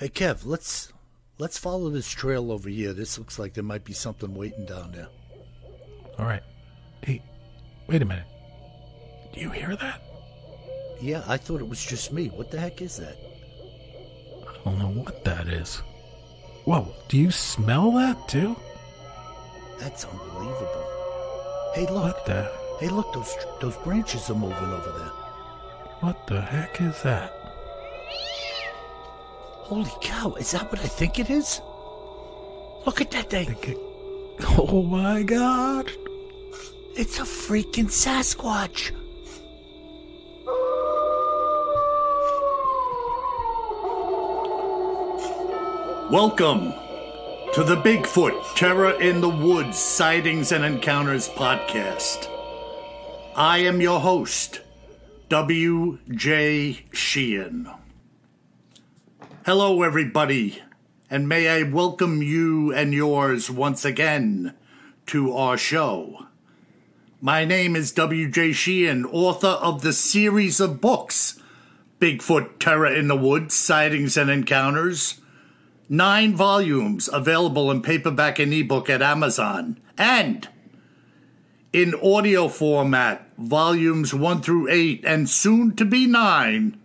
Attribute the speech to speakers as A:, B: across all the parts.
A: Hey Kev, let's let's follow this trail over here. This looks like there might be something waiting down there.
B: All right. Hey, wait a minute. Do you hear that?
A: Yeah, I thought it was just me. What the heck is that?
B: I don't know what that is. Whoa, do you smell that too?
A: That's unbelievable. Hey, look.
B: What the
A: Hey, look, those those branches are moving over there.
B: what the heck is that?
A: Holy cow, is that what I think it is? Look at that thing.
B: It- Oh my god.
A: It's a freaking Sasquatch. Welcome to the Bigfoot Terror in the Woods Sightings and Encounters podcast. I am your host, W.J. Sheehan. Hello, everybody, and may I welcome you and yours once again to our show. My name is W.J. Sheehan, author of the series of books Bigfoot Terror in the Woods Sightings and Encounters. Nine volumes available in paperback and ebook at Amazon. And in audio format, volumes 1 through 8 and soon to be 9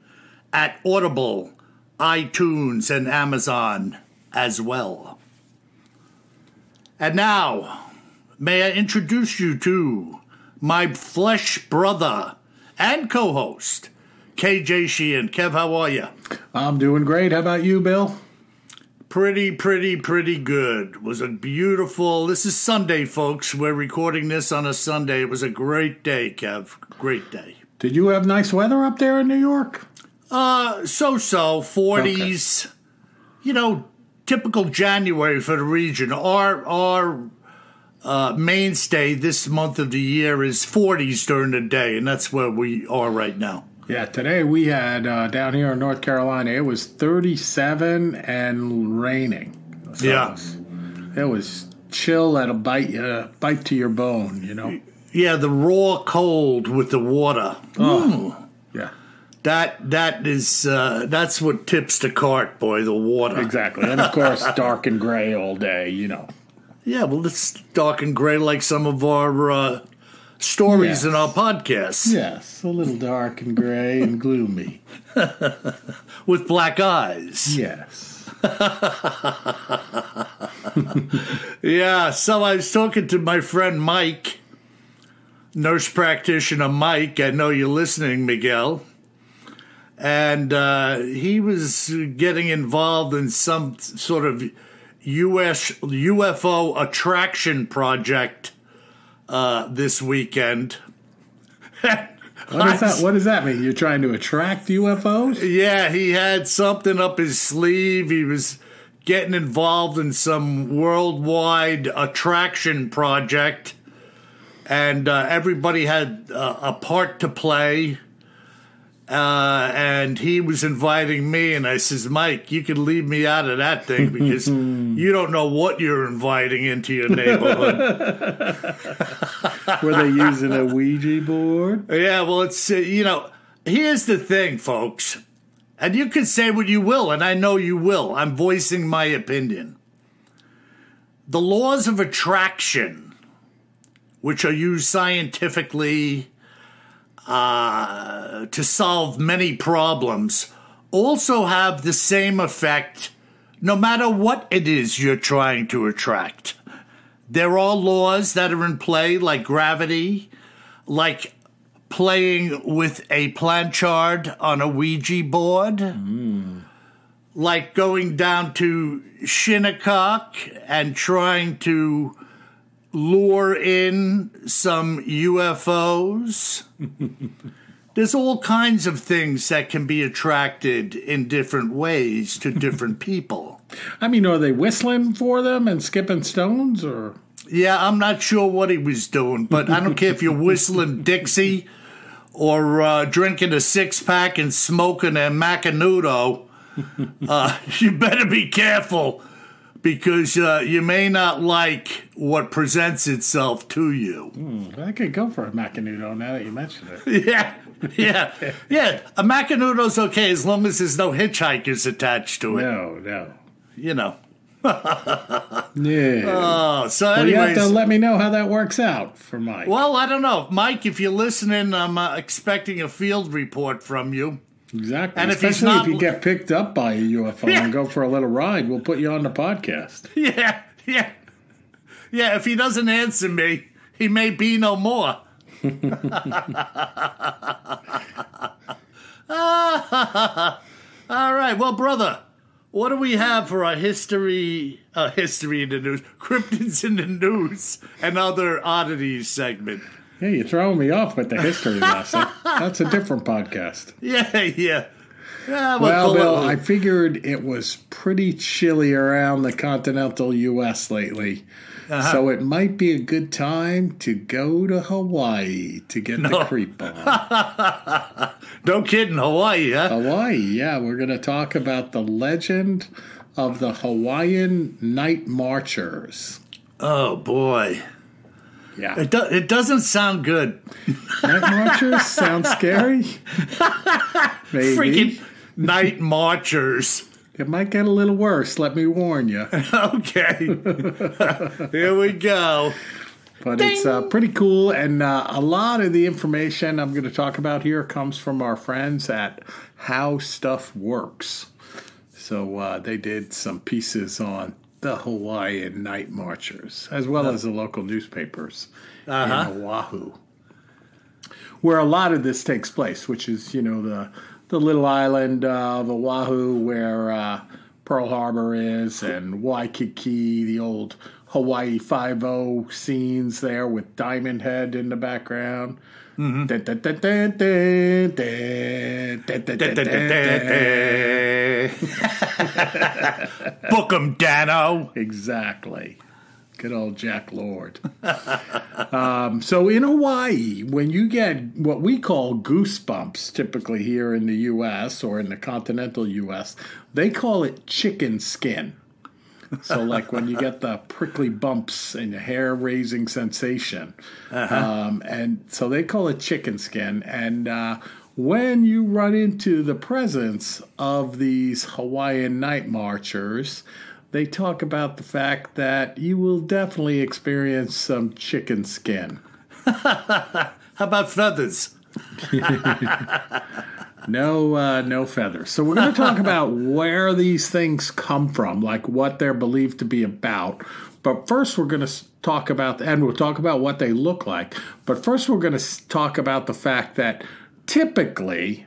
A: at Audible, iTunes, and Amazon as well. And now, may I introduce you to my flesh brother and co host, KJ Sheehan. Kev, how are you?
C: I'm doing great. How about you, Bill?
A: Pretty, pretty, pretty good. Was a beautiful. This is Sunday, folks. We're recording this on a Sunday. It was a great day, Kev. Great day.
C: Did you have nice weather up there in New York?
A: Uh, so so, 40s. You know, typical January for the region. Our our uh, mainstay this month of the year is 40s during the day, and that's where we are right now.
C: Yeah, today we had uh, down here in North Carolina, it was 37 and raining. So
A: Yeah.
C: It was, it was chill that'll bite you, bite to your bone, you know?
A: Yeah, the raw cold with the water. Mm. That that is uh, that's what tips the cart, boy. The water.
C: exactly. And of course, dark and gray all day, you know.
A: Yeah, well, it's dark and gray like some of our uh, stories
C: Yes.
A: in our podcasts
C: Yes, a little dark and gray and gloomy.
A: with black eyes.
C: Yes.
A: Yeah, so I was talking to my friend Mike, nurse practitioner Mike. I know you're listening, Miguel. And uh, he was getting involved in some sort of US UFO attraction project uh, this weekend.
C: What does that? What does that mean? You're trying to attract UFOs?
A: Yeah, he had something up his sleeve. He was getting involved in some worldwide attraction project, and uh, everybody had uh, a part to play. Uh, and he was inviting me, and I says, Mike, you can leave me out of that thing because you don't know what you're inviting into your neighborhood.
C: Were they using a Ouija board?
A: Yeah, well, it's, uh, you know, here's the thing, folks. And you can say what you will, and I know you will. I'm voicing my opinion. The laws of attraction, which are used scientifically uh, to solve many problems, also have the same effect no matter what it is you're trying to attract. There are laws that are in play, like gravity, like playing with a planchette on a Ouija board, like going down to Shinnecock and trying to lure in some UFOs. There's all kinds of things that can be attracted in different ways to different people.
C: I mean, are they whistling for them and skipping stones, or
A: Yeah, I'm not sure what he was doing, but I don't care if you're whistling Dixie or uh, drinking a six pack and smoking a Macanudo. Uh, you better be careful because uh, you may not like what presents itself to you.
C: I could go for a Macanudo now that you mention it.
A: Yeah. yeah, yeah. A Macanudo's okay as long as there's no hitchhikers attached to it.
C: No, no.
A: You know.
C: Yeah.
A: Oh, so
C: well, you have to let me know how that works out for Mike.
A: well, I don't know, Mike. If you're listening, I'm uh, expecting a field report from you.
C: Exactly.
A: and if
C: Especially
A: not-
C: if you get picked up by a UFO
A: Yeah.
C: and go for a little ride, we'll put you on the podcast.
A: Yeah, yeah, yeah. If he doesn't answer me, he may be no more. All right, well, brother, what do we have for our history? Uh, history in the news, cryptids in the news, and other oddities segment.
C: Yeah, you're throwing me off with the history lesson. That's a different podcast.
A: Yeah, yeah. Yeah, we'll
C: Well, Bill, I figured it was pretty chilly around the continental U.S. lately.
A: Uh-huh.
C: So it might be a good time to go to Hawaii to get the creep on.
A: no kidding, Hawaii, huh?
C: Hawaii, yeah, we're going to talk about the legend of the Hawaiian Night Marchers.
A: Oh boy,
C: Yeah,
A: it do- it doesn't sound good.
C: Night Marchers sound scary. Maybe
A: Freaking night marchers.
C: it might get a little worse. Let me warn you.
A: Okay. Here we go.
C: But it's uh, pretty cool, and uh, a lot of the information I'm going to talk about here comes from our friends at How Stuff Works. So uh, they did some pieces on the Hawaiian Night Marchers, as well as the local newspapers in Oahu, where a lot of this takes place, which is you know the the little island of Oahu where uh, Pearl Harbor is, and Waikiki, the old Hawaii Five O scenes there with Diamond Head in the background. Dun,
A: Book him, Danno.
C: Exactly. Good old Jack Lord. um, so in Hawaii, when you get what we call goosebumps, typically here in the U.S. or in the continental U.S., they call it chicken skin. So, like when you get the prickly bumps and your hair raising sensation. Uh-huh. Um, and so they call it chicken skin. And uh, when you run into the presence of these Hawaiian night marchers, they talk about the fact that you will definitely experience some chicken skin.
A: How about feathers?
C: No, uh, no feathers. So we're going to talk about where these things come from, like what they're believed to be about. But first, we're going to talk about, and we'll talk about what they look like. But first, we're going to talk about the fact that typically,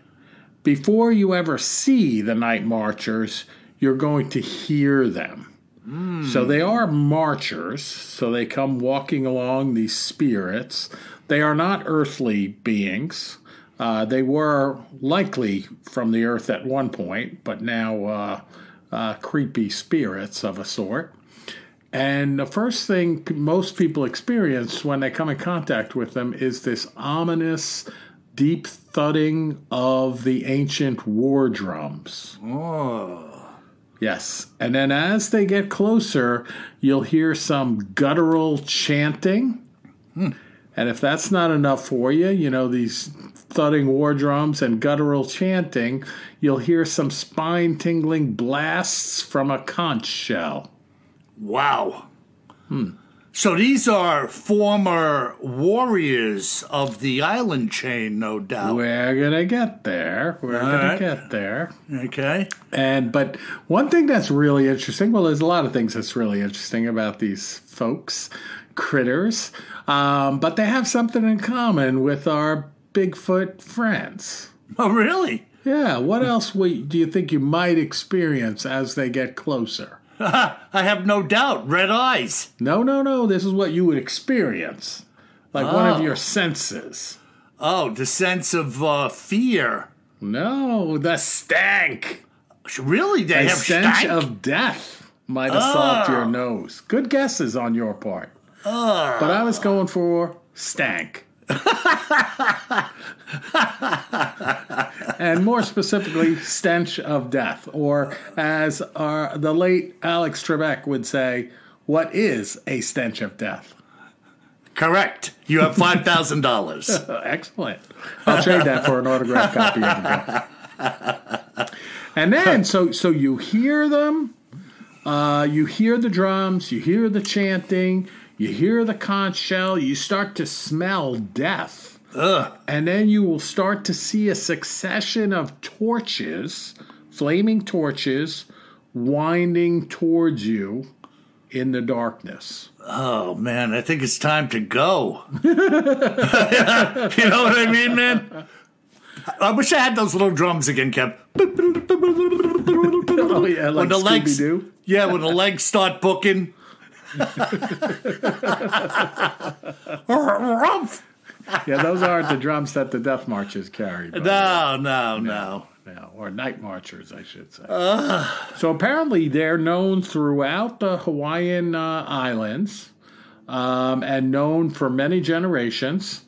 C: before you ever see the night marchers, you're going to hear them. So they are marchers. So they come walking along these spirits. They are not earthly beings. Uh, they were likely from the earth at one point, but now uh, uh, creepy spirits of a sort. And the first thing most people experience when they come in contact with them is this ominous, deep thudding of the ancient war drums.
A: Oh.
C: Yes. And then as they get closer, you'll hear some guttural chanting. Hmm. And if that's not enough for you, you know, these thudding war drums and guttural chanting, you'll hear some spine tingling blasts from a conch shell.
A: Wow. Hmm. So these are former warriors of the island chain, no doubt.
C: We're going to get there. We're going
A: right.
C: to get there.
A: Okay.
C: And but one thing that's really interesting, well, there's a lot of things that's really interesting about these folks, critters, um, but they have something in common with our Bigfoot friends.
A: Oh, really?
C: Yeah, what else we, do you think you might experience as they get closer?
A: I have no doubt. Red eyes.
C: No, no, no. This is what you would experience, like one of
A: Oh.
C: your senses.
A: Oh, the sense of uh, fear.
C: No, the stank.
A: Really? They
C: A
A: have
C: stench
A: stank?
C: of death might have stopped your nose. Good guesses on your part. But I was going for stank. and more specifically, stench of death. Or as our, the late Alex Trebek would say, what is a stench of death?
A: Correct. You have five thousand dollars.
C: Excellent. I'll trade that for an autographed copy of the book. And then, so so you hear them, uh, you hear the drums, you hear the chanting, you hear the conch shell, you start to smell death. And then you will start to see a succession of torches, flaming torches, winding towards you in the darkness.
A: Oh man, I think it's time to go. you know what I mean, man? I wish I had those little drums again, Kev.
C: Oh yeah, like
A: when the legs,
C: Scooby-Doo.
A: yeah, when the legs start booking.
C: Yeah, those aren't the drums that the death marches carry. the way.
A: No, no, no.
C: Or night marchers, I should say. So apparently, they're known throughout the Hawaiian uh, Islands um, and known for many generations.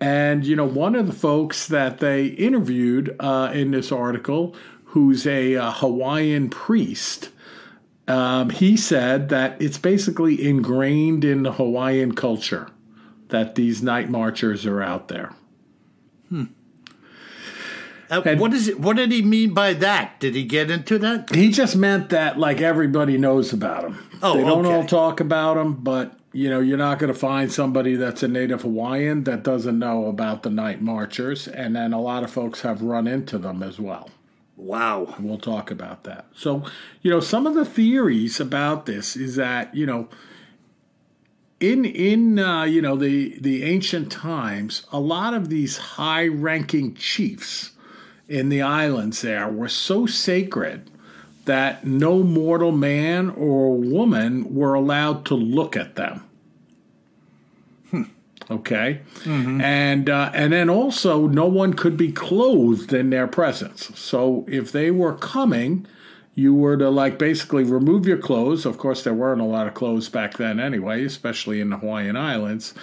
C: And you know, one of the folks that they interviewed uh, in this article, who's a uh, Hawaiian priest, um, he said that it's basically ingrained in the Hawaiian culture that these night marchers are out there. Hmm.
A: Uh, what is it? What did he mean by that? Did he get into that?
C: He just meant that like everybody knows about him.
A: Oh,
C: they don't
A: okay.
C: all talk about him, but you know you're not going to find somebody that's a native Hawaiian that doesn't know about the night marchers, and then a lot of folks have run into them as well.
A: Wow.
C: We'll talk about that. So, you know, some of the theories about this is that you know, in in uh, you know the the ancient times, a lot of these high-ranking chiefs in the islands there were so sacred that no mortal man or woman were allowed to look at them. Okay, and uh, and then also no one could be clothed in their presence. So if they were coming, you were to like basically remove your clothes. Of course, there weren't a lot of clothes back then anyway, especially in the Hawaiian Islands,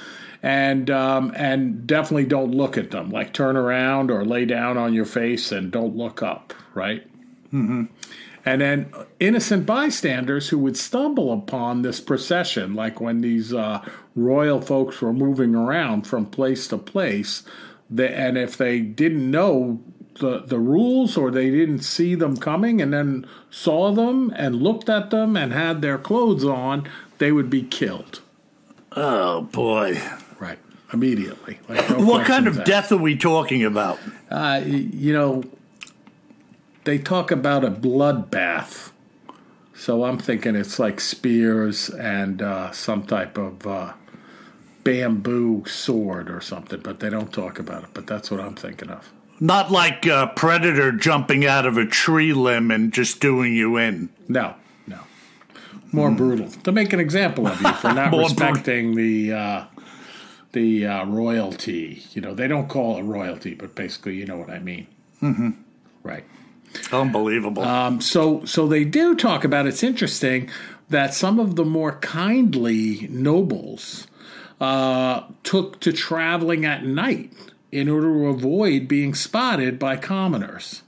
C: and um, and definitely don't look at them. Like turn around or lay down on your face and don't look up. Right. And then innocent bystanders who would stumble upon this procession, like when these uh, royal folks were moving around from place to place, they, and if they didn't know the, the rules or they didn't see them coming and then saw them and looked at them and had their clothes on, they would be killed.
A: Oh boy.
C: Right. Immediately. Like, no
A: What kind of
C: asked.
A: death are we talking about?
C: Uh, you know, they talk about a bloodbath. So I'm thinking it's like spears and uh, some type of uh, bamboo sword or something, but they don't talk about it. But that's what I'm thinking of.
A: Not like a predator jumping out of a tree limb and just doing you in.
C: No, no. More brutal. To make an example of you for not respecting the uh, the uh, royalty. You know, they don't call it royalty, but basically, you know what I mean. Mm-hmm. Right.
A: Unbelievable.
C: Um, so, so they do talk about. It's interesting that some of the more kindly nobles uh, took to traveling at night in order to avoid being spotted by commoners.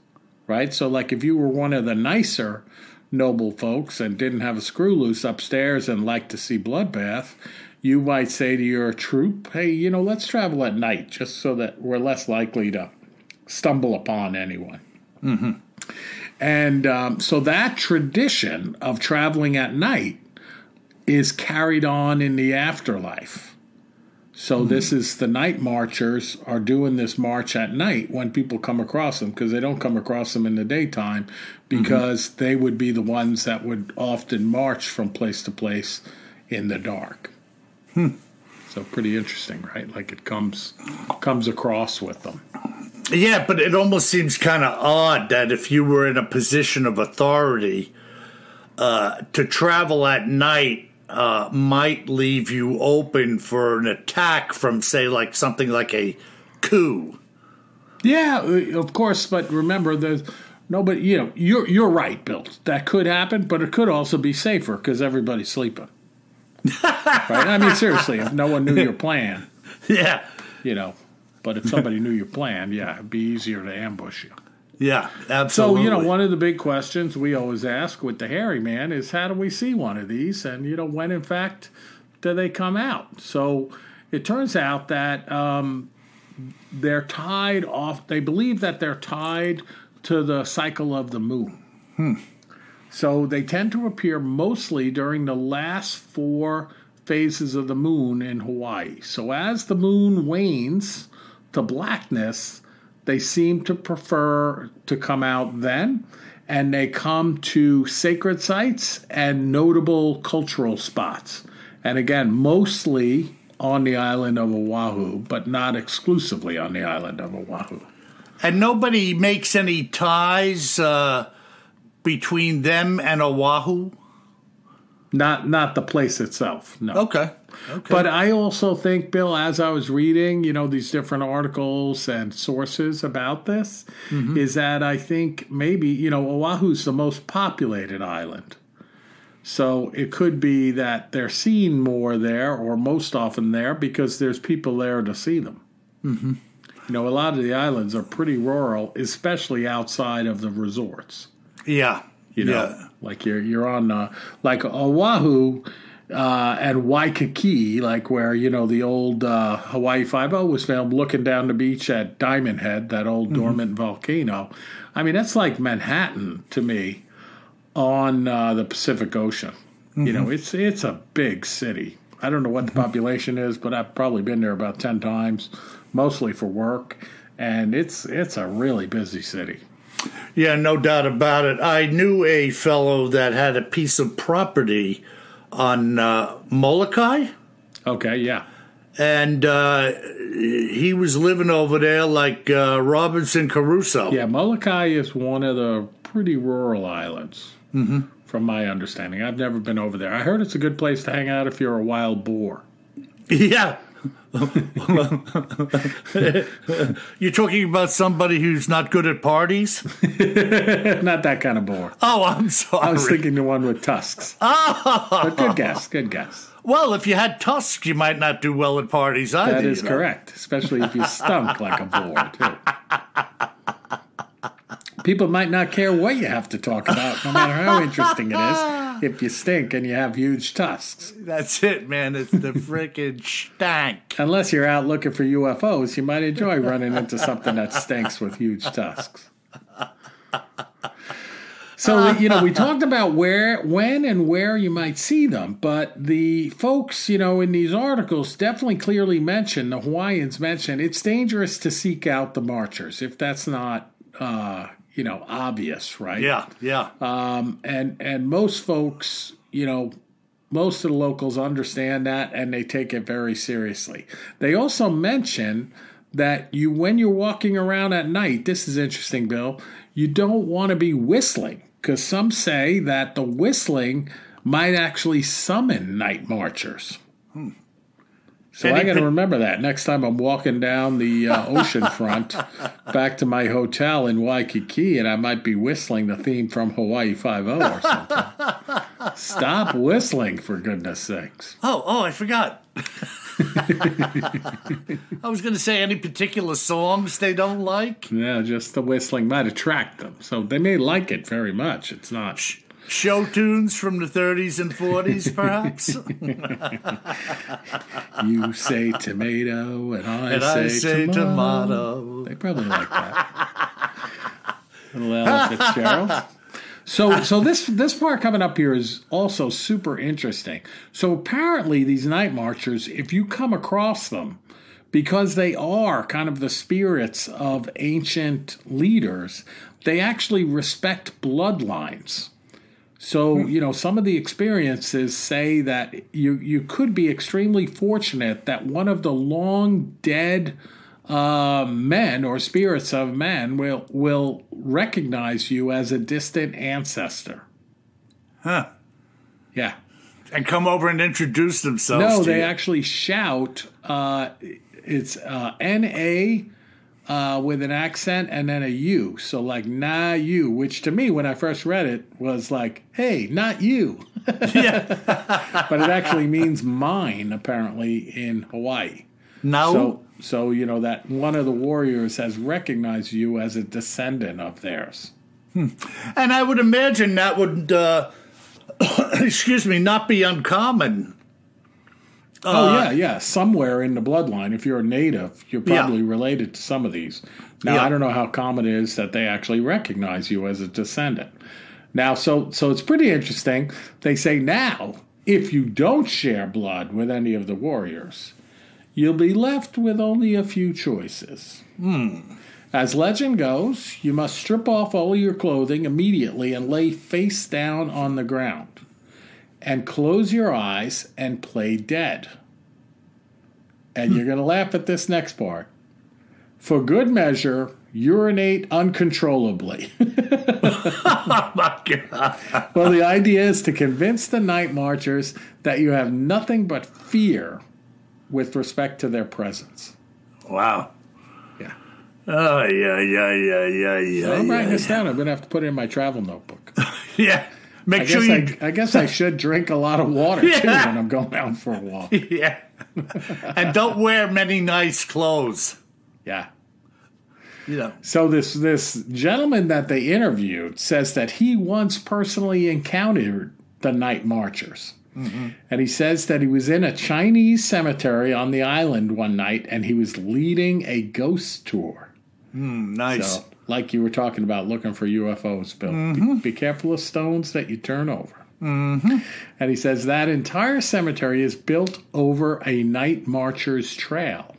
C: Right. So, like if you were one of the nicer noble folks and didn't have a screw loose upstairs and liked to see bloodbath. You might say to your troop, "Hey, you know, let's travel at night, just so that we're less likely to stumble upon anyone." And um, so that tradition of traveling at night is carried on in the afterlife. So hmm. this is the night marchers are doing this march at night when people come across them because they don't come across them in the daytime mm-hmm. because they would be the ones that would often march from place to place in the dark. Hmm. So pretty interesting, right? Like it comes comes across with them.
A: Yeah, but it almost seems kind of odd that if you were in a position of authority, uh, to travel at night uh, might leave you open for an attack from, say, like something like a coup.
C: Yeah, uh, of course, but remember, there's nobody. You know, you're you're right, Bill. That could happen, but it could also be safer because everybody's sleeping. right? I mean, seriously, if no one knew your plan,
A: Yeah,
C: you know, but if somebody knew your plan, yeah, it'd be easier to ambush you.
A: yeah, absolutely.
C: So, you know, one of the big questions we always ask with the hairy man is how do we see one of these? And, you know, when in fact do they come out? So it turns out that um, they're tied off. They believe that they're tied to the cycle of the moon. Hmm. So they tend to appear mostly during the last four phases of the moon in Hawaii. So as the moon wanes to blackness, they seem to prefer to come out then. And they come to sacred sites and notable cultural spots. And again, mostly on the island of Oahu, but not exclusively on the island of Oahu.
A: And nobody makes any ties uh, between them and Oahu?
C: Not not the place itself. No.
A: Okay. Okay.
C: But I also think, Bill, as I was reading, you know, these different articles and sources about this, is that I think maybe, you know, Oahu's the most populated island. So it could be that they're seen more there or most often there because there's people there to see them. Mm-hmm. You know, a lot of the islands are pretty rural, especially outside of the resorts.
A: yeah.
C: You know,
A: Yeah.
C: Like you're you're on uh, like Oahu uh, and Waikiki, like where you know the old uh, Hawaii Five O was filmed, looking down the beach at Diamond Head, that old dormant volcano. I mean, that's like Manhattan to me on uh, the Pacific Ocean. You know, it's it's a big city. I don't know what the population is, but I've probably been there about ten times, mostly for work, and it's it's a really busy city.
A: Yeah, no doubt about it. I knew a fellow that had a piece of property on uh, Molokai,
C: Okay, yeah.
A: and uh, he was living over there like uh, Robinson Crusoe.
C: Yeah, Molokai is one of the pretty rural islands, mm-hmm. from my understanding. I've never been over there. I heard it's a good place to hang out if you're a wild boar.
A: Yeah. You're talking about somebody who's not good at parties?
C: Not that kind of boar.
A: Oh, I'm sorry.
C: I was thinking the one with tusks. Oh. But good guess, good guess.
A: well, if you had tusks, you might not do well at parties either.
C: That is
A: you know.
C: correct, especially if you stunk like a boar, too. People might not care what you have to talk about, no matter how interesting it is, if you stink and you have huge tusks.
A: That's it, man. It's the frickin' stank.
C: Unless you're out looking for UFOs, you might enjoy running into something that stinks with huge tusks. So you know, we talked about where, when, and where you might see them, but the folks, you know, in these articles definitely clearly mention the Hawaiians mention it's dangerous to seek out the marchers if that's not, uh, you know, obvious, right?
A: Yeah, yeah.
C: Um, and and most folks, you know, most of the locals understand that and they take it very seriously. They also mention that you when you're walking around at night, this is interesting, Bill, you don't want to be whistling because some say that the whistling might actually summon night marchers. So
A: Any
C: I got to remember that next time I'm walking down the uh, ocean front back to my hotel in Waikiki, and I might be whistling the theme from Hawaii Five O or something. Stop whistling, for goodness sakes!
A: Oh, oh, I forgot. I was going to say any particular songs they don't like.
C: Yeah, just the whistling might attract them, so they may like it very much. It's not.
A: Show tunes from the 30s and 40s, perhaps.
C: You say tomato, and I,
A: and
C: say,
A: I say
C: tomato.
A: tomato.
C: They probably like that. Little Fitzgerald. So, so this this part coming up here is also super interesting. So apparently, these night marchers, if you come across them, because they are kind of the spirits of ancient leaders, they actually respect bloodlines. So, you know, some of the experiences say that you you could be extremely fortunate that one of the long dead uh, men or spirits of men will will recognize you as a distant ancestor.
A: Huh.
C: Yeah.
A: And come over and introduce themselves
C: No, they
A: you.
C: actually shout. Uh, it's uh, N A uh, with an accent and then a U. So like nah you, which to me when I first read it was like, hey, not you.
A: yeah.
C: but it actually means mine apparently in Hawaii.
A: Now,
C: So so you know that one of the warriors has recognized you as a descendant of theirs.
A: and I would imagine that would, uh, excuse me, not be uncommon
C: oh yeah, yeah. Somewhere in the bloodline, if you're a native, you're
A: Yeah.
C: probably related to some of these. Now
A: Yeah.
C: I don't know how common it is that they actually recognize you as a descendant. Now, so so it's pretty interesting. They say now, if you don't share blood with any of the warriors, you'll be left with only a few choices. Hmm. As legend goes, you must strip off all your clothing immediately and lay face down on the ground. And close your eyes and play dead. And you're going to laugh at this next part. For good measure, urinate uncontrollably.
A: Oh my God.
C: well, the idea is to convince the night marchers that you have nothing but fear with respect to their presence.
A: Wow.
C: Yeah.
A: Oh, yeah, yeah, yeah, yeah, yeah.
C: I'm writing
A: yeah,
C: this down. I'm going to have to put it in my travel notebook.
A: yeah. Make
C: I
A: sure
C: guess,
A: you.
C: I, I guess I should drink a lot of water too when I'm going out for a walk.
A: yeah. and don't wear many nice clothes.
C: Yeah.
A: You know.
C: So this this gentleman that they interviewed says that he once personally encountered the night marchers. Mm-hmm. And he says that he was in a Chinese cemetery on the island one night and he was leading a ghost tour.
A: Hmm, nice.
C: So, like you were talking about looking for UFOs, Bill. Be, be careful of stones that you turn over. Mm-hmm. And he says that entire cemetery is built over a night marcher's trail.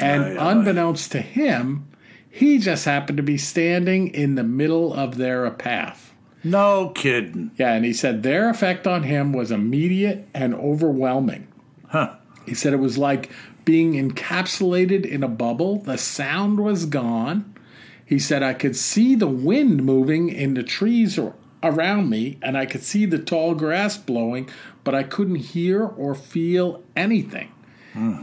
C: And
A: Aye, aye.
C: unbeknownst to him, he just happened to be standing in the middle of their path.
A: No kidding.
C: Yeah, and he said their effect on him was immediate and overwhelming.
A: Huh.
C: He said it was like being encapsulated in a bubble. The sound was gone. He said I could see the wind moving in the trees around me, and I could see the tall grass blowing, but I couldn't hear or feel anything.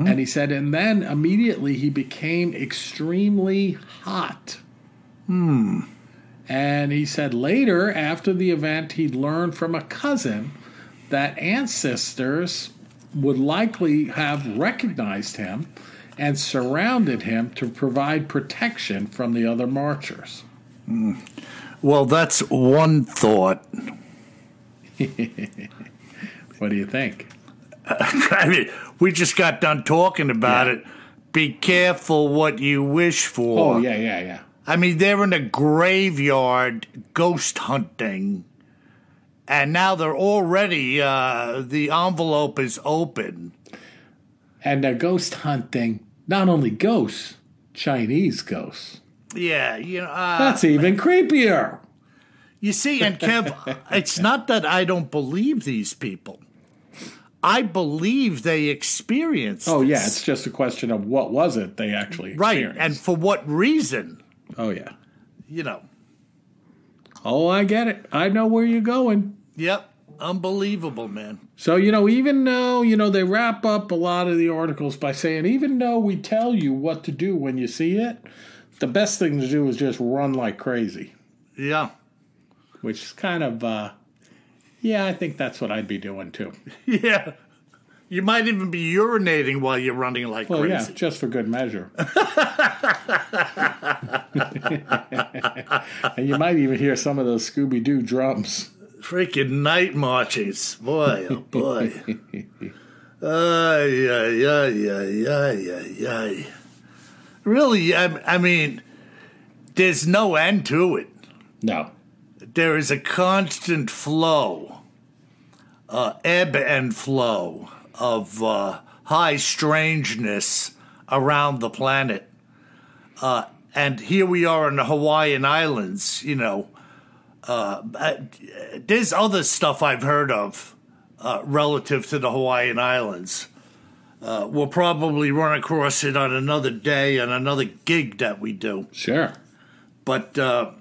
C: And he said, and then immediately he became extremely hot. Hmm. And he said later, after the event, he'd learned from a cousin that ancestors would likely have recognized him and surrounded him to provide protection from the other marchers. Hmm.
A: Well, that's one thought.
C: What do you think?
A: I mean, we just got done talking about
C: Yeah.
A: it. Be careful what you wish for.
C: Oh, yeah, yeah, yeah.
A: I mean, they're in a graveyard ghost hunting, and now they're already, uh, the envelope is open.
C: And they're ghost hunting not only ghosts, Chinese ghosts.
A: Yeah, you know. Uh,
C: That's even creepier.
A: You see, and Kev, it's not that I don't believe these people. I believe they experienced.
C: Oh, yeah,
A: this.
C: it's just a question of what was it they actually
A: right, and for what reason?
C: oh, yeah.
A: You know.
C: Oh, I get it. I know where you're going.
A: Yep, unbelievable, man.
C: So, you know, even though, you know, they wrap up a lot of the articles by saying, even though we tell you what to do when you see it, the best thing to do is just run like crazy,
A: Yeah,
C: which is kind of, uh, yeah, I think that's what I'd be doing too.
A: yeah. You might even be urinating while you're running like
C: Well, yeah,
A: crazy.
C: just for good measure. and you might even hear some of those Scooby Doo drums.
A: Freaking night marches, boy, oh boy. Ay, ay, ay, ay, ay, ay, ay. Really, I, I mean, there's no end to it.
C: No.
A: There is a constant flow, uh, ebb and flow of uh, high strangeness around the planet. Uh, and here we are in the Hawaiian Islands, you know. Uh, there's other stuff I've heard of uh, relative to the Hawaiian Islands. Uh, we'll probably run across it on another day on another gig that we do
C: Sure.
A: but uh,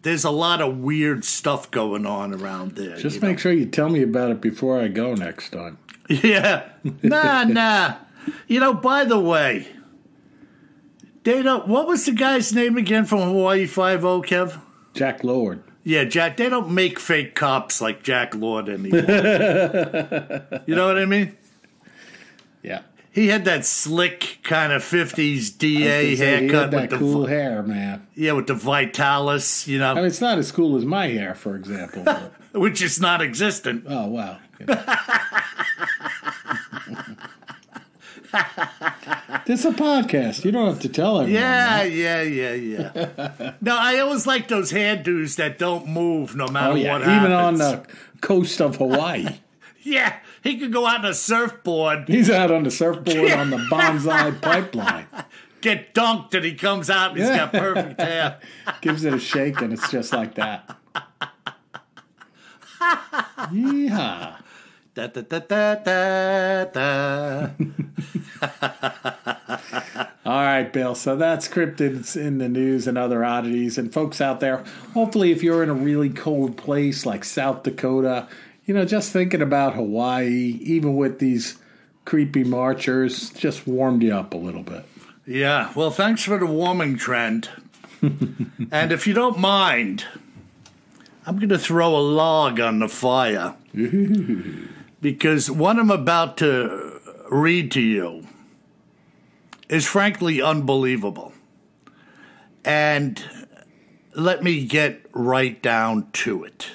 A: there's a lot of weird stuff going on around there.
C: Just
A: you
C: make sure you tell me about it before I go next time.
A: yeah, nah, nah. You know, by the way, Data. What was the guy's name again from Hawaii Five O, Kev?
C: Jack Lord.
A: Yeah, Jack. They don't make fake cops like Jack Lord anymore. you know what I mean?
C: Yeah.
A: He had that slick kind of '50s DA haircut with the
C: cool hair, man.
A: yeah with the Vitalis, you
C: I
A: know,
C: mean, it's not as cool as my hair, for example.
A: which is not existent.
C: oh, wow. This is a podcast. You don't have to tell everyone.
A: Yeah, yeah, yeah, yeah. no, I always like those hairdos that don't move no matter
C: Oh yeah,
A: what
C: even on the coast of Hawaii.
A: Yeah, he could go out on a surfboard,
C: He's out on the surfboard on the Banzai pipeline.
A: get dunked, and he comes out and he's got perfect hair.
C: Gives it a shake, and it's just like that. Yeehaw.
A: Da, da, da, da, da.
C: All right, Bill. So that's cryptids in the news and other oddities. And folks out there, hopefully, if you're in a really cold place like South Dakota, you know, just thinking about Hawaii, even with these creepy marchers, just warmed you up a little bit.
A: Yeah, well, thanks for the warming trend. and if you don't mind, I'm going to throw a log on the fire. because what I'm about to read to you is frankly unbelievable. And let me get right down to it.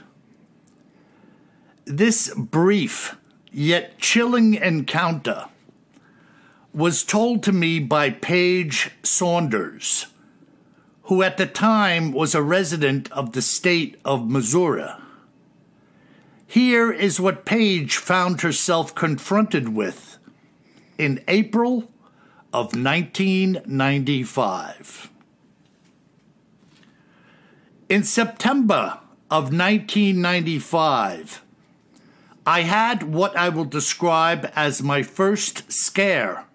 A: This brief yet chilling encounter was told to me by Paige Saunders, who at the time was a resident of the state of Missouri. Here is what Paige found herself confronted with in April of 1995. In September of 1995, I had what I will describe as my first scare.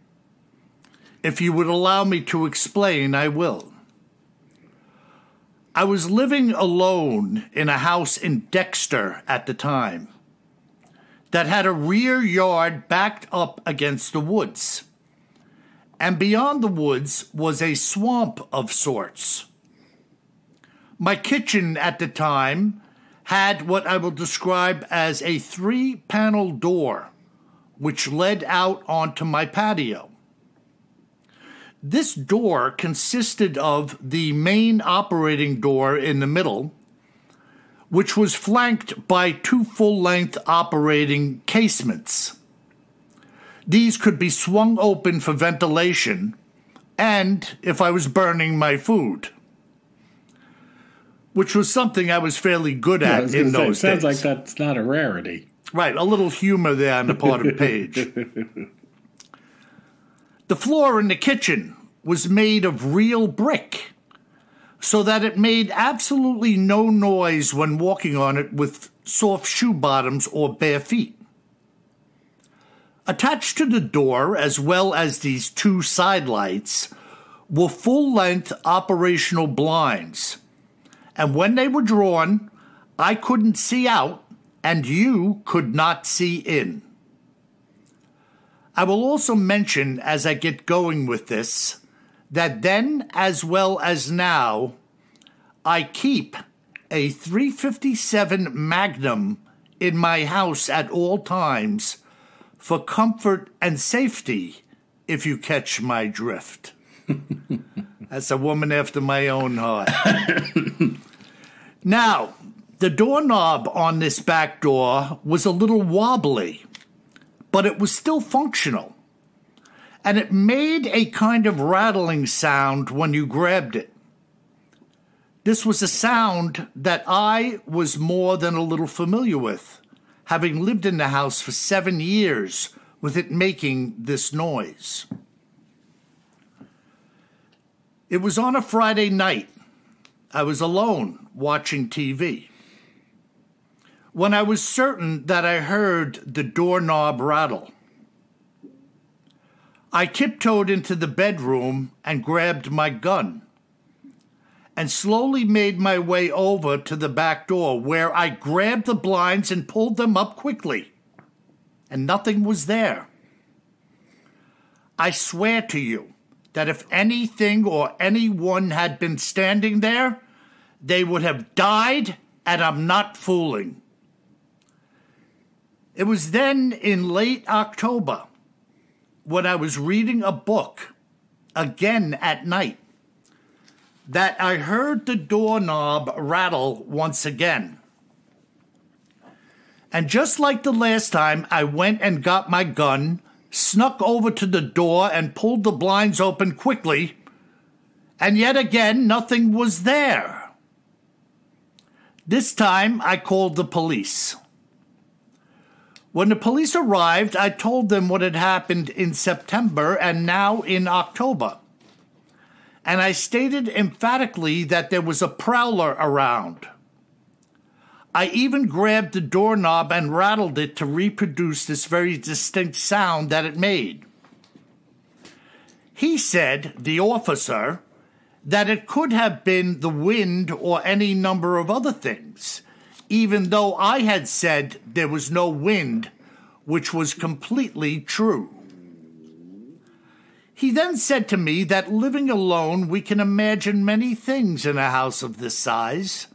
A: If you would allow me to explain, I will. I was living alone in a house in Dexter at the time that had a rear yard backed up against the woods. And beyond the woods was a swamp of sorts. My kitchen at the time had what I will describe as a three panel door, which led out onto my patio. This door consisted of the main operating door in the middle, which was flanked by two full length operating casements. These could be swung open for ventilation and if I was burning my food, which was something I was fairly good at
C: was
A: in
C: say,
A: those
C: sounds
A: days.
C: like that's not a rarity.
A: Right, a little humor there on the part of Paige. the floor in the kitchen was made of real brick, so that it made absolutely no noise when walking on it with soft shoe bottoms or bare feet. Attached to the door, as well as these two side lights, were full length operational blinds. And when they were drawn, I couldn't see out, and you could not see in. I will also mention as I get going with this that then, as well as now, I keep a 357 Magnum in my house at all times for comfort and safety, if you catch my drift. That's a woman after my own heart. now, the doorknob on this back door was a little wobbly, but it was still functional. And it made a kind of rattling sound when you grabbed it. This was a sound that I was more than a little familiar with, having lived in the house for seven years with it making this noise. It was on a Friday night. I was alone watching TV. When I was certain that I heard the doorknob rattle, I tiptoed into the bedroom and grabbed my gun and slowly made my way over to the back door where I grabbed the blinds and pulled them up quickly. And nothing was there. I swear to you that if anything or anyone had been standing there, they would have died, and I'm not fooling. It was then in late October when I was reading a book again at night that I heard the doorknob rattle once again. And just like the last time, I went and got my gun, snuck over to the door, and pulled the blinds open quickly. And yet again, nothing was there. This time, I called the police. When the police arrived, I told them what had happened in September and now in October. And I stated emphatically that there was a prowler around. I even grabbed the doorknob and rattled it to reproduce this very distinct sound that it made. He said, the officer, that it could have been the wind or any number of other things, even though I had said there was no wind, which was completely true. He then said to me that living alone, we can imagine many things in a house of this size.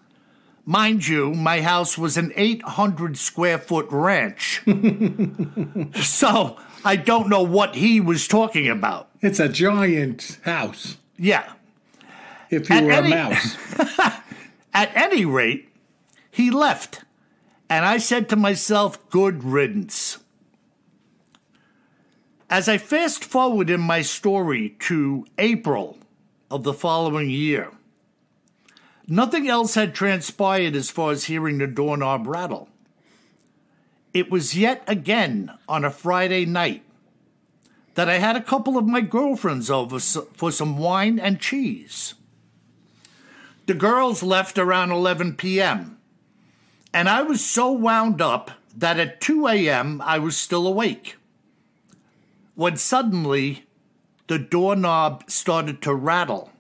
A: Mind you, my house was an 800 square foot ranch. so I don't know what he was talking about.
C: It's a giant house.
A: Yeah.
C: If you
A: At
C: were
A: any-
C: a mouse.
A: At any rate, he left. And I said to myself, good riddance. As I fast forward in my story to April of the following year, nothing else had transpired as far as hearing the doorknob rattle. It was yet again on a Friday night that I had a couple of my girlfriends over for some wine and cheese. The girls left around 11 p.m., and I was so wound up that at 2 a.m. I was still awake. When suddenly the doorknob started to rattle,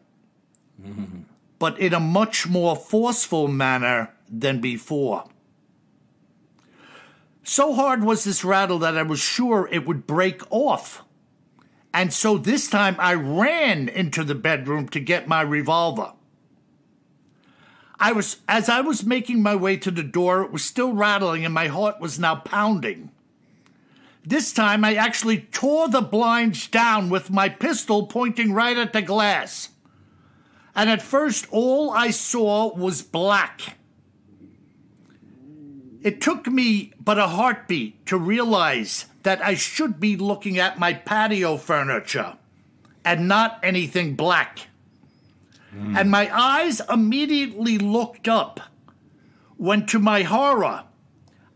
A: but in a much more forceful manner than before. So hard was this rattle that I was sure it would break off. And so this time I ran into the bedroom to get my revolver. I was as I was making my way to the door, it was still rattling and my heart was now pounding. This time I actually tore the blinds down with my pistol pointing right at the glass. And at first all I saw was black. It took me but a heartbeat to realize that I should be looking at my patio furniture and not anything black. Mm. And my eyes immediately looked up when, to my horror,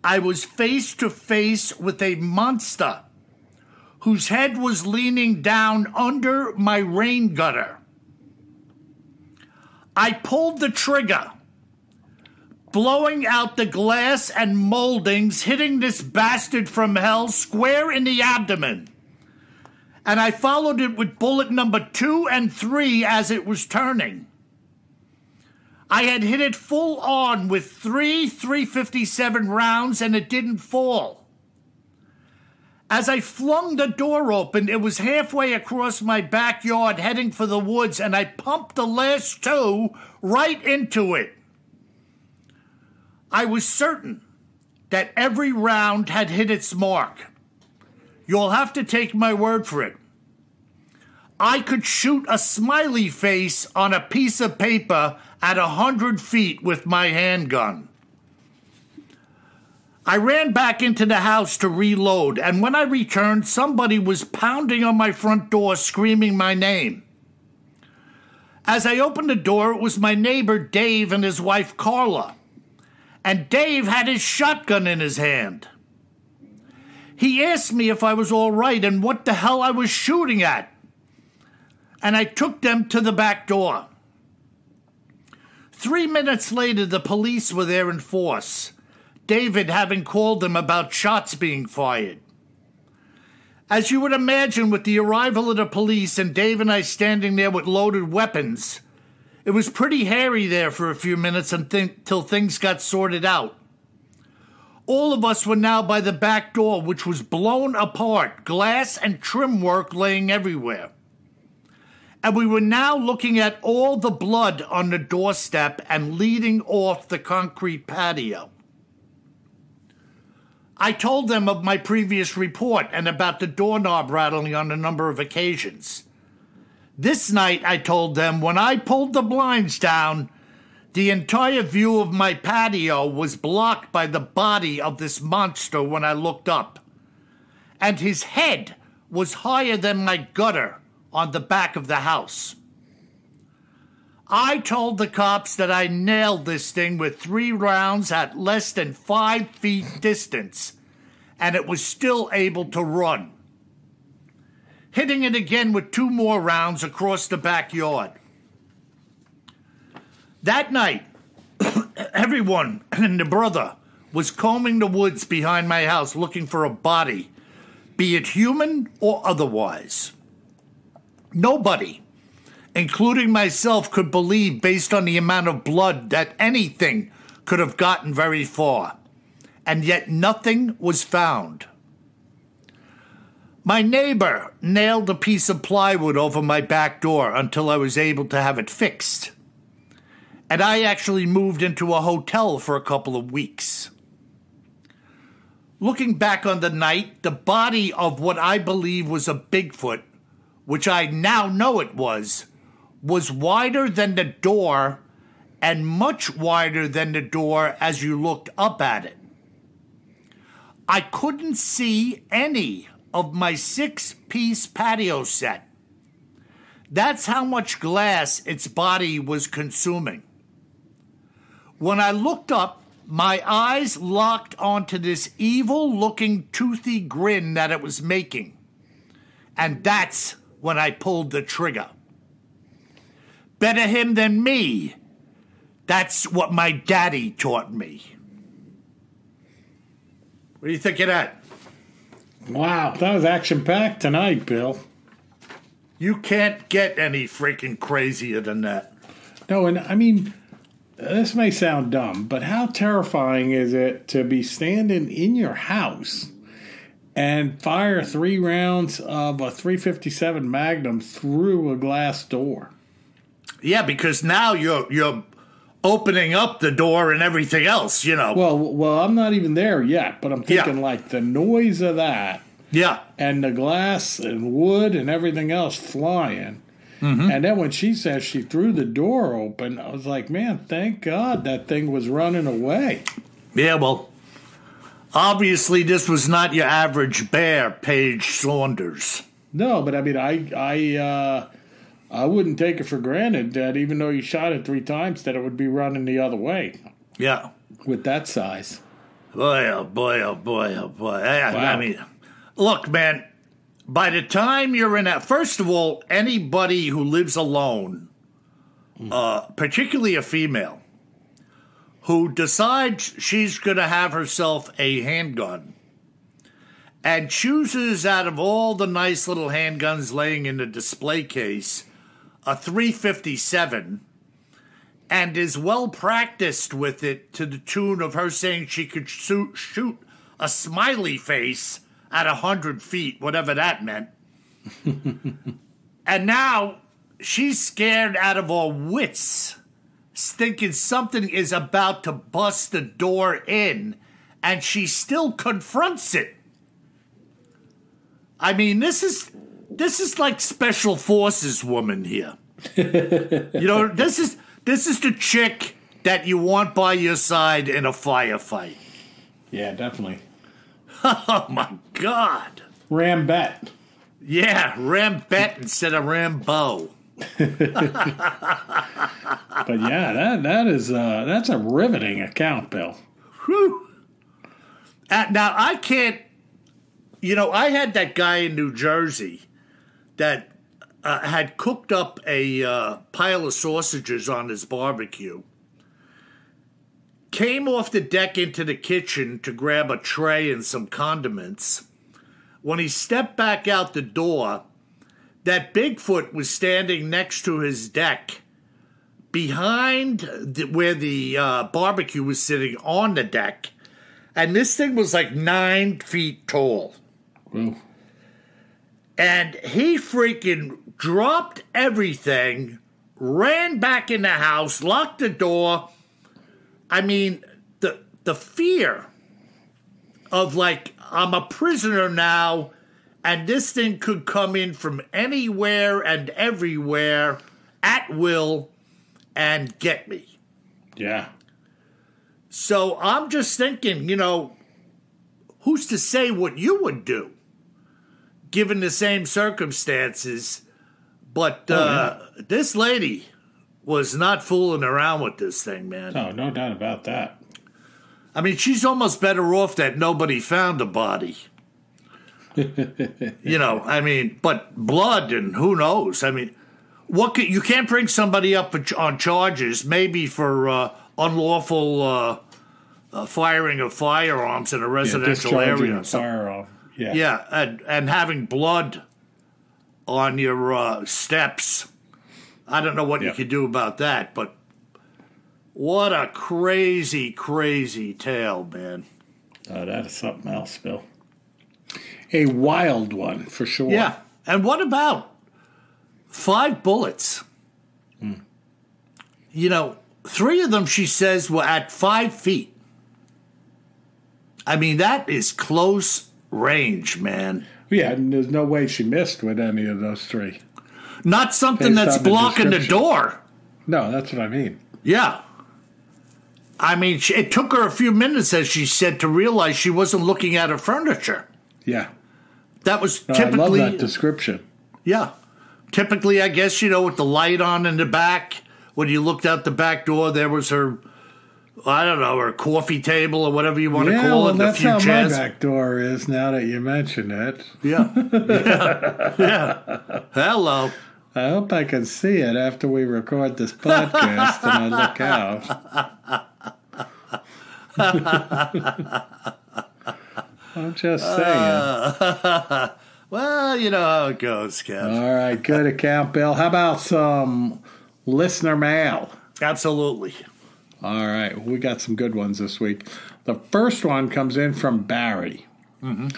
A: I was face to face with a monster whose head was leaning down under my rain gutter. I pulled the trigger blowing out the glass and moldings, hitting this bastard from hell square in the abdomen. And I followed it with bullet number two and three as it was turning. I had hit it full on with three 357 rounds and it didn't fall. As I flung the door open, it was halfway across my backyard heading for the woods, and I pumped the last two right into it. I was certain that every round had hit its mark. You'll have to take my word for it. I could shoot a smiley face on a piece of paper at a hundred feet with my handgun. I ran back into the house to reload, and when I returned, somebody was pounding on my front door screaming my name. As I opened the door, it was my neighbor Dave and his wife Carla and Dave had his shotgun in his hand. He asked me if I was all right and what the hell I was shooting at. And I took them to the back door. Three minutes later, the police were there in force, David having called them about shots being fired. As you would imagine, with the arrival of the police and Dave and I standing there with loaded weapons, it was pretty hairy there for a few minutes until things got sorted out. All of us were now by the back door, which was blown apart, glass and trim work laying everywhere. And we were now looking at all the blood on the doorstep and leading off the concrete patio. I told them of my previous report and about the doorknob rattling on a number of occasions. This night, I told them, when I pulled the blinds down, The entire view of my patio was blocked by the body of this monster when I looked up. And his head was higher than my gutter on the back of the house. I told the cops that I nailed this thing with three rounds at less than five feet distance, and it was still able to run. Hitting it again with two more rounds across the backyard. That night, everyone and the brother was combing the woods behind my house looking for a body, be it human or otherwise. Nobody, including myself, could believe, based on the amount of blood, that anything could have gotten very far. And yet nothing was found. My neighbor nailed a piece of plywood over my back door until I was able to have it fixed. And I actually moved into a hotel for a couple of weeks. Looking back on the night, the body of what I believe was a Bigfoot, which I now know it was, was wider than the door and much wider than the door as you looked up at it. I couldn't see any of my six piece patio set. That's how much glass its body was consuming. When I looked up, my eyes locked onto this evil looking toothy grin that it was making. And that's when I pulled the trigger. Better him than me. That's what my daddy taught me. What do you think of that?
C: Wow, that was action packed tonight, Bill.
A: You can't get any freaking crazier than that.
C: No, and I mean, this may sound dumb, but how terrifying is it to be standing in your house and fire three rounds of a 357 Magnum through a glass door?
A: Yeah, because now you're you're opening up the door and everything else, you know.
C: Well, well, I'm not even there yet, but I'm
A: Yeah.
C: thinking like the noise of that
A: yeah.
C: and the glass and wood and everything else flying. And then when she says she threw the door open, I was like, man, thank God that thing was running away.
A: Yeah, well, obviously this was not your average bear, Paige Saunders.
C: No, but I mean, I I uh, I wouldn't take it for granted that even though you shot it three times, that it would be running the other way
A: Yeah.
C: with that size.
A: Boy, oh boy, oh boy, oh boy. I, I mean, look, man, by the time you're in that, first of all, anybody who lives alone, uh, particularly a female, who decides she's going to have herself a handgun and chooses out of all the nice little handguns laying in the display case a 357 and is well practiced with it to the tune of her saying she could shoot, shoot a smiley face at a hundred feet, whatever that meant. and now she's scared out of her wits, thinking something is about to bust the door in, and she still confronts it. I mean, this is this is like special forces woman here. you know, this is this is the chick that you want by your side in a firefight.
C: Yeah, definitely.
A: Oh my god.
C: Rambet.
A: Yeah, Rambet instead of Rambo.
C: But yeah, that that is uh, that's a riveting account, Bill.
A: Whew. Uh, now I can't. You know, I had that guy in New Jersey that uh, had cooked up a uh, pile of sausages on his barbecue. Came off the deck into the kitchen to grab a tray and some condiments. When he stepped back out the door, that Bigfoot was standing next to his deck behind the, where the uh, barbecue was sitting on the deck, and this thing was like nine feet tall. And he freaking dropped everything, ran back in the house, locked the door. I mean, the the fear of like I'm a prisoner now, and this thing could come in from anywhere and everywhere at will and get me.
C: Yeah.
A: So I'm just thinking, you know, who's to say what you would do given the same circumstances? But uh, this lady was not fooling around with this thing, man.
C: Oh, no doubt about that.
A: I mean, she's almost better off that nobody found a body. you know, I mean, but blood and who knows? I mean, what could, you can't bring somebody up on charges, maybe for uh, unlawful uh, uh, firing of firearms in a residential
C: yeah,
A: area.
C: Firearm. Yeah.
A: Yeah, and, and having blood on your uh, steps. I don't know what
C: Yeah.
A: you could do about that, but what a crazy, crazy tale, man.
C: Oh, that is something else, Bill. A wild one, for sure.
A: Yeah. And what about five bullets? Hmm. You know, three of them, she says, were at five feet. I mean, that is close range, man.
C: Yeah, and there's no way she missed with any of those three.
A: Not something
C: Based
A: that's
C: on the
A: blocking the door.
C: No, that's what I mean.
A: Yeah. I mean, it took her a few minutes, as she said, to realize she wasn't looking at her furniture.
C: Yeah.
A: That was
C: No, I love
A: typically,
C: that description.
A: yeah. Typically, I guess, you know, with the light on in the back, when you looked out the back door, there was her, I don't know, her coffee table or whatever you want to call
C: well,
A: it.
C: that's
A: few
C: how
A: chairs.
C: my back door is now that you mention it.
A: Yeah. yeah. Yeah. Hello.
C: I hope I can see it after we record this podcast and I look out. I'm just saying.
A: Well, you know how it goes, Kev.
C: All right, good account, Bill. How about some listener mail?
A: Absolutely.
C: All right, we got some good ones this week. The first one comes in from Barry. Mm-hmm.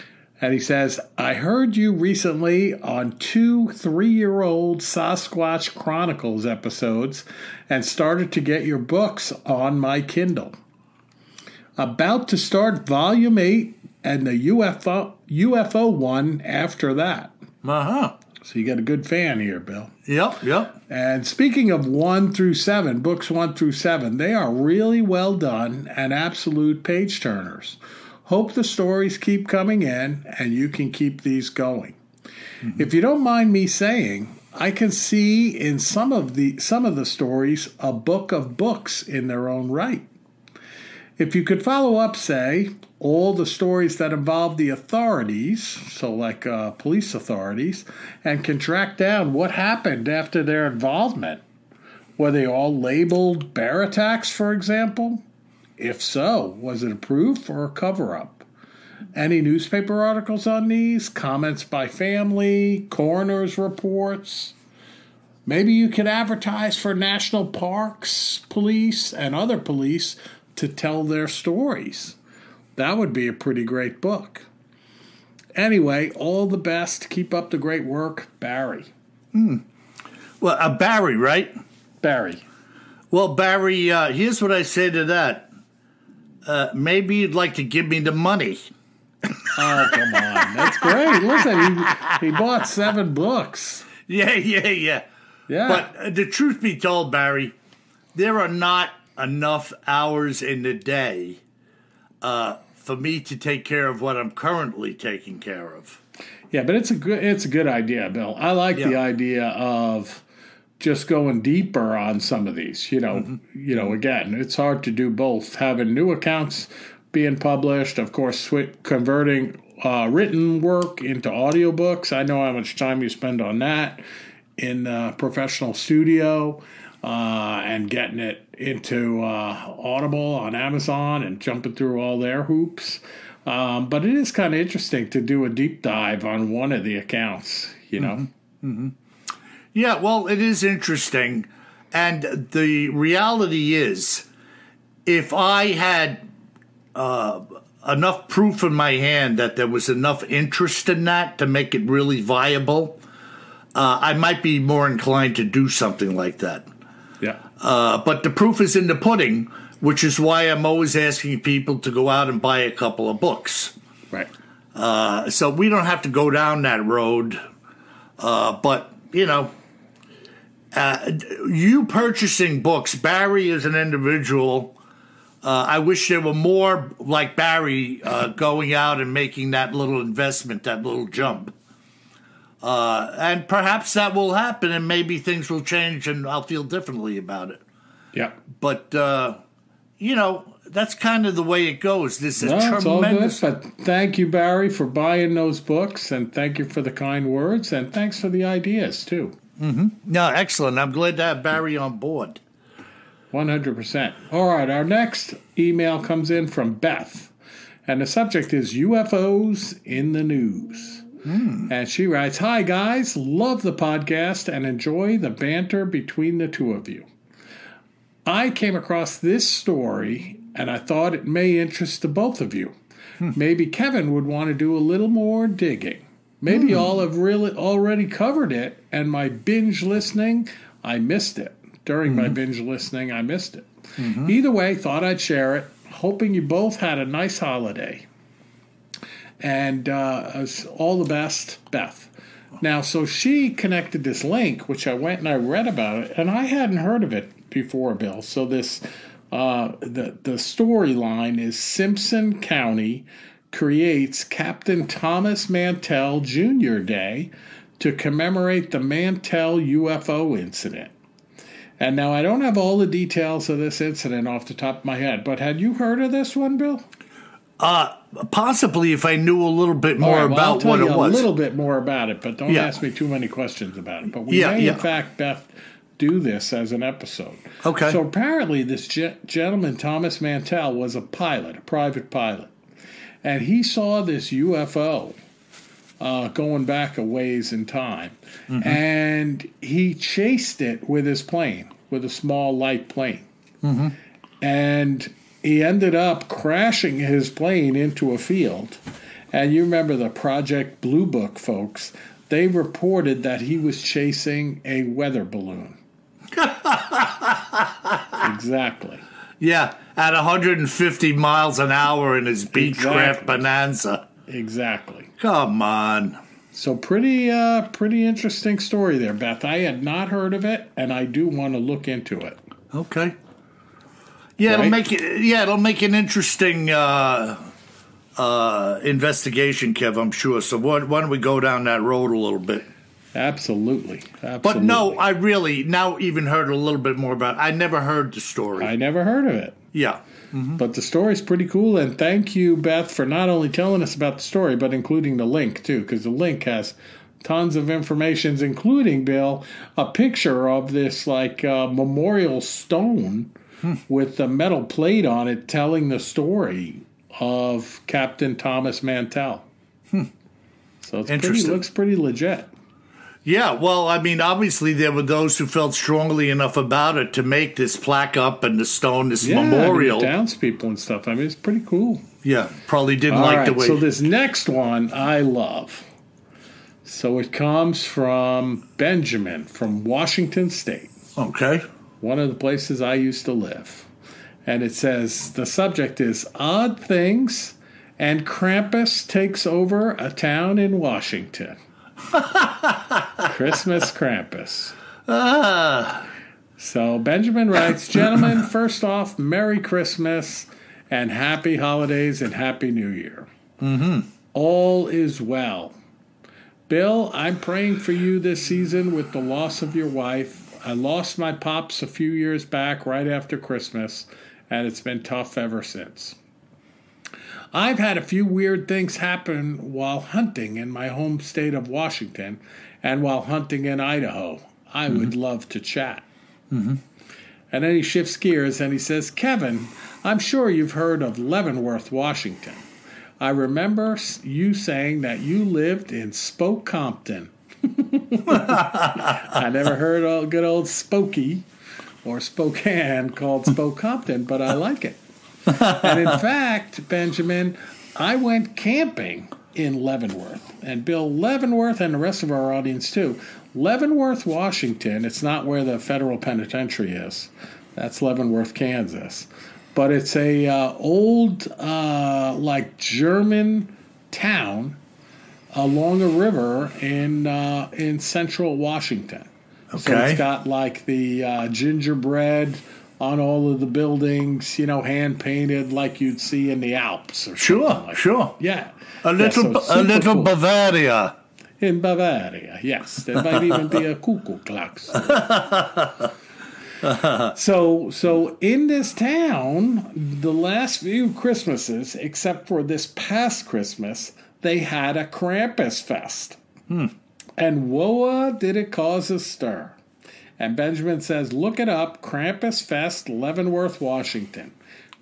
C: And he says, I heard you recently on two three year old Sasquatch Chronicles episodes and started to get your books on my Kindle. About to start volume 8 and the UFO, UFO one after that.
A: Uh huh.
C: So you got a good fan here, Bill.
A: Yep. Yep.
C: And speaking of one through seven, books one through seven, they are really well done and absolute page turners. Hope the stories keep coming in and you can keep these going. If you don't mind me saying, I can see in some of the some of the stories a book of books in their own right. If you could follow up, say, all the stories that involve the authorities, so like uh, police authorities, and can track down what happened after their involvement. Were they all labeled bear attacks, for example? If so, was it a proof or a cover up? Any newspaper articles on these? Comments by family? Coroner's reports? Maybe you could advertise for national parks, police, and other police to tell their stories. That would be a pretty great book. Anyway, all the best. Keep up the great work, Barry. Hmm.
A: Well, uh, Barry, right?
C: Barry.
A: Well, Barry, uh, here's what I say to that. Uh, maybe you'd like to give me the money.
C: Oh, come on. That's great. Listen, he, he bought seven books.
A: Yeah, yeah, yeah.
C: Yeah.
A: But uh, the truth be told, Barry, there are not enough hours in the day uh, for me to take care of what I'm currently taking care of.
C: Yeah, but it's a good it's a good idea, Bill. I like the idea of just going deeper on some of these. You know, you know, again, it's hard to do both. Having new accounts being published, of course, converting uh, written work into audiobooks. I know how much time you spend on that in uh, professional studio uh, and getting it into uh, Audible on Amazon and jumping through all their hoops. Um, but it is kind of interesting to do a deep dive on one of the accounts, you know?
A: Yeah, well, it is interesting. And the reality is, if I had uh, enough proof in my hand that there was enough interest in that to make it really viable, uh, I might be more inclined to do something like that.
C: Yeah.
A: Uh, but the proof is in the pudding, which is why I'm always asking people to go out and buy a couple of books.
C: Right.
A: Uh, so we don't have to go down that road. Uh, but, you know, uh, you purchasing books, Barry is an individual. Uh, I wish there were more like Barry uh, going out and making that little investment, that little jump. Uh, and perhaps that will happen, and maybe things will change, and I'll feel differently about it.
C: Yeah.
A: But uh, you know, that's kind of the way it goes. This is
C: No, it's all good.
A: tremendous.
C: But thank you, Barry, for buying those books, and thank you for the kind words, and thanks for the ideas too. Mm-hmm.
A: No, excellent. I'm glad to have Barry on board.
C: One hundred percent. All right, our next email comes in from Beth, and the subject is UFOs in the news. Hmm. And she writes, "Hi guys, love the podcast and enjoy the banter between the two of you. I came across this story and I thought it may interest the both of you. Hmm. Maybe Kevin would want to do a little more digging. Maybe all have really already covered it, and my binge listening, I missed it. During my binge listening, I missed it. Either way, thought I'd share it. Hoping you both had a nice holiday. And uh, all the best, Beth. Now, so she connected this link, which I went and I read about it, and I hadn't heard of it before, Bill. So this, uh, the the storyline is Simpson County creates Captain Thomas Mantell Jr. Day to commemorate the Mantell UFO incident. And now I don't have all the details of this incident off the top of my head, but had you heard of this one, Bill?
A: Uh, possibly if I knew a little bit more
C: right, well,
A: about what it
C: a little bit more about it, but don't
A: Yeah.
C: ask me too many questions about it. But we
A: Yeah,
C: may,
A: yeah.
C: in fact, Beth, do this as an episode.
A: Okay.
C: So apparently, this ge- gentleman, Thomas Mantell, was a pilot, a private pilot, and he saw this UFO uh, going back a ways in time,
A: Mm-hmm.
C: and he chased it with his plane, with a small light plane,
A: Mm-hmm.
C: and he ended up crashing his plane into a field. And you remember the Project Blue Book folks? They reported that he was chasing a weather balloon. exactly.
A: Yeah, at 150 miles an hour in his Beechcraft
C: Exactly.
A: Bonanza.
C: Exactly.
A: Come on.
C: So pretty uh pretty interesting story there, Beth. I had not heard of it and I do want to look into it.
A: Okay. Yeah, it'll make it. Yeah, it'll make an interesting uh, uh, investigation, Kev. I'm sure. So why, why don't we go down that road a little bit?
C: Absolutely. Absolutely.
A: But no, I really now even heard a little bit more about. I never heard the story.
C: I never heard of it.
A: yeah. Mm-hmm.
C: But the story's pretty cool, and thank you, Beth, for not only telling us about the story, but including the link too, because the link has tons of information, including Bill a picture of this like uh, memorial stone hmm. with the metal plate on it, telling the story of Captain Thomas Mantell. Hmm. So it's pretty
A: Interesting.
C: looks pretty legit.
A: Yeah, well, I mean, obviously there were those who felt strongly enough about it to make this plaque up and the stone, this
C: Yeah,
A: memorial.
C: downs people and stuff. I mean, it's pretty cool.
A: Yeah, probably didn't
C: All
A: like
C: right,
A: the way.
C: so this next one I love. So it comes from Benjamin from Washington State,
A: okay.
C: one of the places I used to live. And it says the subject is odd things and Krampus takes over a town in Washington. Christmas Krampus.
A: Ah,
C: So Benjamin writes, Gentlemen, first off, Merry Christmas and Happy Holidays and Happy New Year. Mm-hmm. All is well. Bill, I'm praying for you this season with the loss of your wife. I lost my pops a few years back right after Christmas, and it's been tough ever since. I've had a few weird things happen while hunting in my home state of Washington and while hunting in Idaho. I would mm-hmm. love to chat. Mm-hmm. And then he shifts gears and he says, Kevin, I'm sure you've heard of Leavenworth, Washington. I remember you saying that you lived in Spokecompton. I never heard of good old Spokey or Spokane called Spokecompton, but I like it. And in fact, Benjamin, I went camping in Leavenworth. And Bill Leavenworth and the rest of our audience too. Leavenworth, Washington, it's not where the federal penitentiary is. That's Leavenworth, Kansas. But it's a uh, old uh, like German town along a river in uh, in central Washington. So
A: Okay.
C: it's got like the uh, gingerbread on all of the buildings, you know, hand painted like you'd see in the Alps. Or
A: Sure,
C: like
A: sure.
C: that. Yeah.
A: A
C: Yeah,
A: little,
C: so
A: a little
C: cool.
A: Bavaria.
C: in Bavaria. Yes, there might even be a cuckoo clock. so, so in this town, the last few Christmases, except for this past Christmas, they had a Krampus fest, hmm. and whoa, did it cause a stir! And Benjamin says, "Look it up, Krampus Fest, Leavenworth, Washington.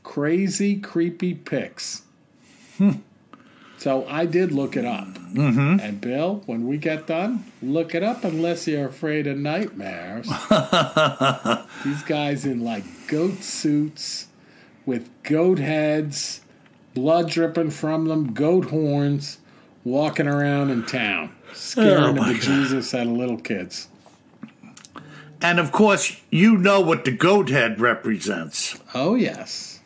C: Crazy, creepy pics." So I did look it up. Mm-hmm. And Bill, when we get done, look it up unless you're afraid of nightmares. These guys in like goat suits with goat heads, blood dripping from them, goat horns, walking around in town, scaring
A: Oh,
C: the Jesus out of little kids.
A: And of course, you know what the goat head represents.
C: Oh, yes.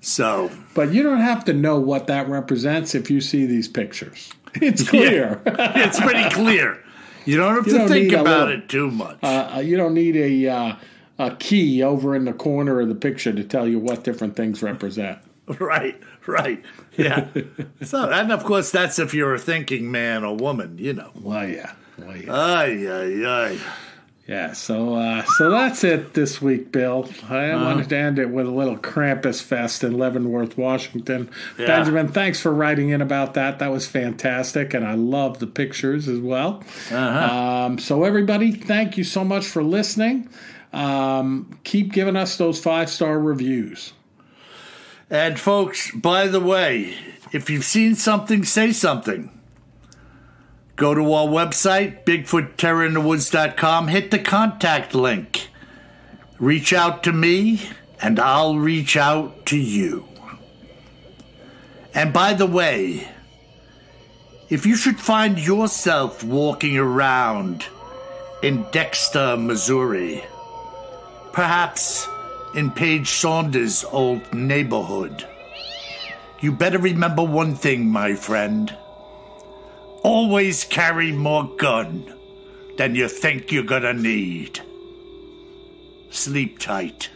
A: So,
C: But you don't have to know what that represents if you see these pictures. It's clear.
A: it's pretty clear. You don't have
C: You
A: to
C: don't
A: think about
C: little-
A: it too much.
C: Uh, you don't need a uh, a key over in the corner of the picture to tell you what different things represent.
A: right, right. Yeah. so, and of course, that's if you're a thinking man or woman, you know.
C: Well, yeah, well, yeah,
A: Ay, ay, ay.
C: Yeah. So, uh, so that's it this week, Bill. I wanted to end it with a little Krampus Fest in Leavenworth, Washington.
A: Yeah.
C: Benjamin, thanks for writing in about that. That was fantastic, and I love the pictures as well. Um, so, everybody, thank you so much for listening. Um, keep giving us those five star reviews.
A: And folks, by the way, if you've seen something, say something. Go to our website, BigfootTerrorInTheWoods.com, hit the contact link. Reach out to me, and I'll reach out to you. And by the way, if you should find yourself walking around in Dexter, Missouri, perhaps in Paige Saunders' old neighborhood. You better remember one thing, my friend. Always carry more gun than you think you're gonna need. Sleep tight.